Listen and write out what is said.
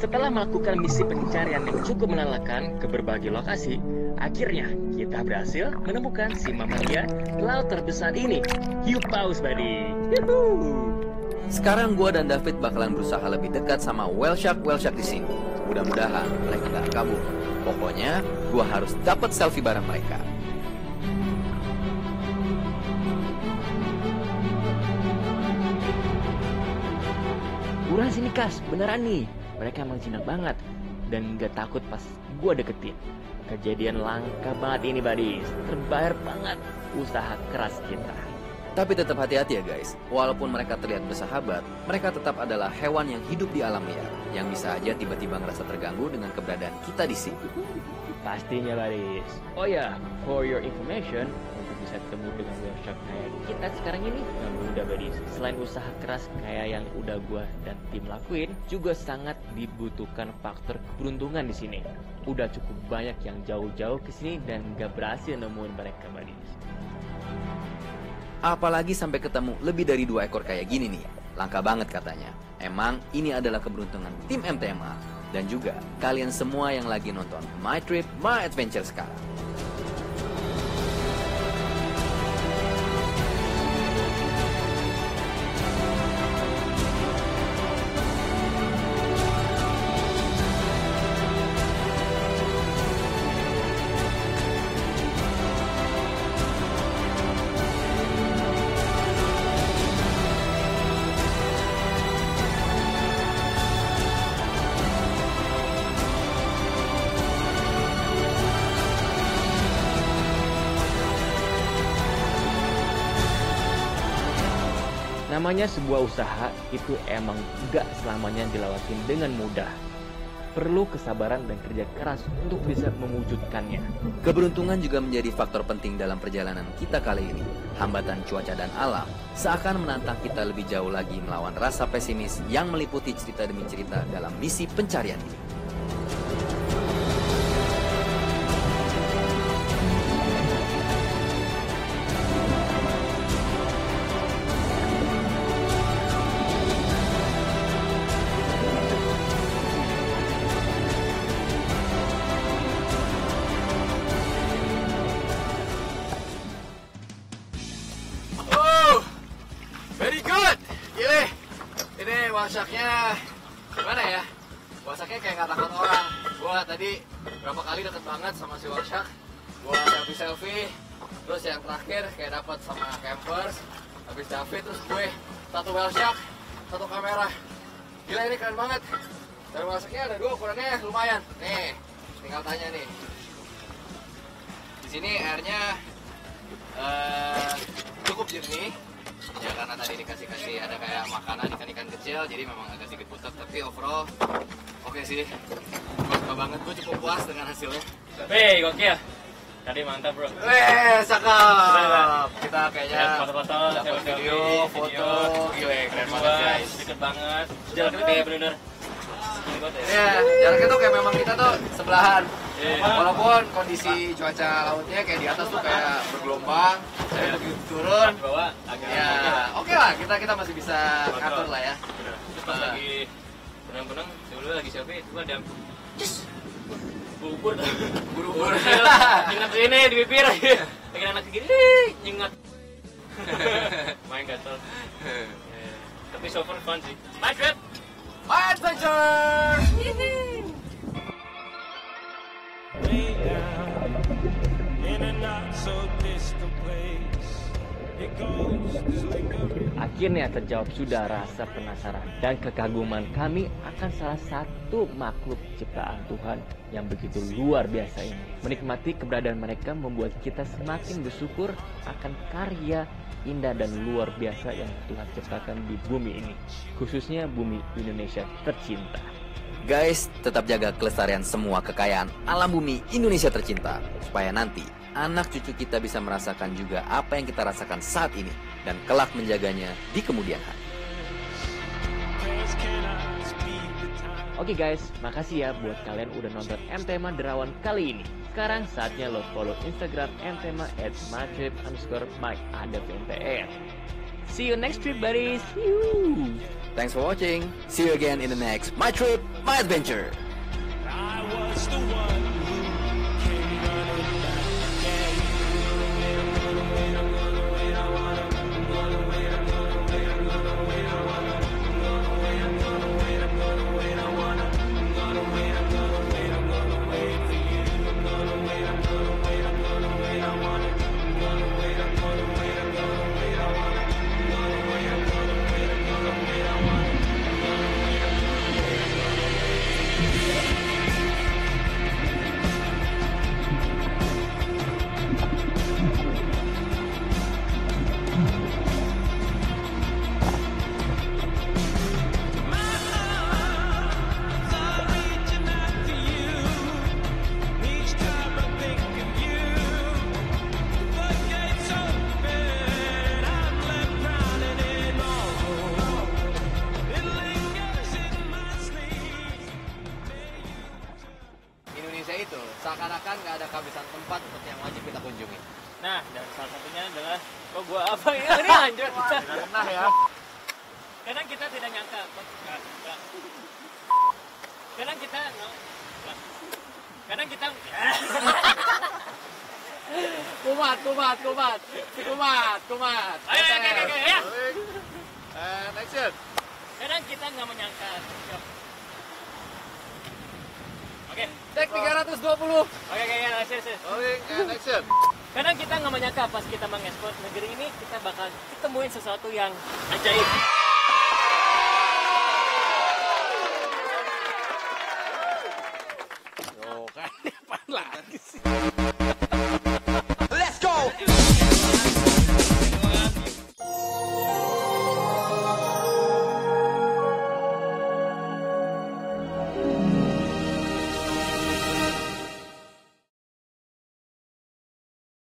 Setelah melakukan misi pencarian yang cukup melelahkan ke berbagai lokasi, akhirnya kita berhasil menemukan si mamalia laut terbesar ini. Hiu paus, buddy. Yuhuu. Sekarang gua dan David bakalan berusaha lebih dekat sama whale shark whale shark di sini. Mudah-mudahan mereka nggak kabur. Pokoknya gua harus dapat selfie bareng mereka. Buruan sini kas, beneran nih. Mereka emang jinak banget dan gak takut pas gua deketin. Kejadian langka banget ini, buddies. Terbayar banget usaha keras kita. Tapi tetap hati-hati ya guys. Walaupun mereka terlihat bersahabat, mereka tetap adalah hewan yang hidup di alam liar, yang bisa aja tiba-tiba ngerasa terganggu dengan keberadaan kita di sini. Pastinya, buddies. Oh ya, for your information, bisa ketemu dengan shark kayak kita sekarang ini nggak mudah, buddies. Selain usaha keras kayak yang udah gua dan tim lakuin, juga sangat dibutuhkan faktor keberuntungan di sini. Udah cukup banyak yang jauh-jauh ke sini dan gak berhasil nemuin mereka, buddies. Apalagi sampai ketemu lebih dari dua ekor kayak gini nih. Langka banget katanya. Emang ini adalah keberuntungan tim MTMA dan juga kalian semua yang lagi nonton My Trip My Adventure sekarang. Namanya sebuah usaha itu emang gak selamanya dilewatin dengan mudah. Perlu kesabaran dan kerja keras untuk bisa mewujudkannya. Keberuntungan juga menjadi faktor penting dalam perjalanan kita kali ini. Hambatan cuaca dan alam seakan menantang kita lebih jauh lagi melawan rasa pesimis yang meliputi cerita demi cerita dalam misi pencarian ini. Masaknya gimana ya? Masaknya kayak nggak takut orang. Gua tadi berapa kali deket banget sama si Warsak. Gua selfie selfie. Terus yang terakhir kayak dapat sama campers. Habis David terus gue satu Warsak, satu kamera. Gila ini keren banget. Dan masaknya ada dua ukurannya lumayan. Nih, tinggal tanya nih. Di sini airnya eh, cukup jernih ya karena tadi dikasih kasih ada kayak makanan ikan ikan kecil jadi memang agak sedikit butek tapi overall oke sih gue suka banget gue cukup puas dengan hasilnya Hei, gokil. Tadi mantap, bro. Weh, cakep. Kita kayaknya Ya, foto-foto, video, foto, video. gila keren banget guys. deket banget. Jalan kita kayak bener-bener. Iya, jaraknya tuh kayak memang kita tuh sebelahan. Iya. Walaupun kondisi cuaca lautnya kayak di atas tuh kayak bergelombang, tapi Iya. begitu turun, ya oke lah kita kita masih bisa ngatur lah ya. Terus pas Nah. lagi benang-benang, dulu lagi selfie, itu ada! Bubur Buru-buru. Nyengat sini di bibir Lagi anak gini, nyengat Main gatel Ya, Tapi so far fun sih My trip! My adventure! Akhirnya terjawab sudah rasa penasaran dan kekaguman kami akan salah satu makhluk ciptaan Tuhan yang begitu luar biasa ini. Menikmati keberadaan mereka membuat kita semakin bersyukur akan karya indah dan luar biasa yang Tuhan ciptakan di bumi ini, khususnya bumi Indonesia tercinta. Guys, tetap jaga kelestarian semua kekayaan alam bumi Indonesia tercinta supaya nanti anak cucu kita bisa merasakan juga apa yang kita rasakan saat ini dan kelak menjaganya di kemudian hari. Oke guys, makasih ya buat kalian udah nonton MTMA Derawan kali ini. Sekarang saatnya lo follow Instagram MTMA at underscore Mike ada. See you next trip, buddies. Thanks for watching. See you again in the next My Trip, My Adventure. Seakan-akan nggak ada kehabisan tempat untuk yang wajib kita kunjungi. Nah, dan salah satunya adalah kok gua apa ya? Ini lanjut. Nah ya. Kadang kita tidak nyangka. Kadang kita kadang kita Kumat, kumat, kumat, kumat, kumat. Ayo, ayo, ayo, ayo, ayo. Action. kadang kita nggak menyangka. Oke, Take 320. oke, oke, ya, serius, serius. Rolling and action. Kadang kita nggak menyangka pas kita mengekspor negeri ini kita bakal ketemuin sesuatu yang ajaib.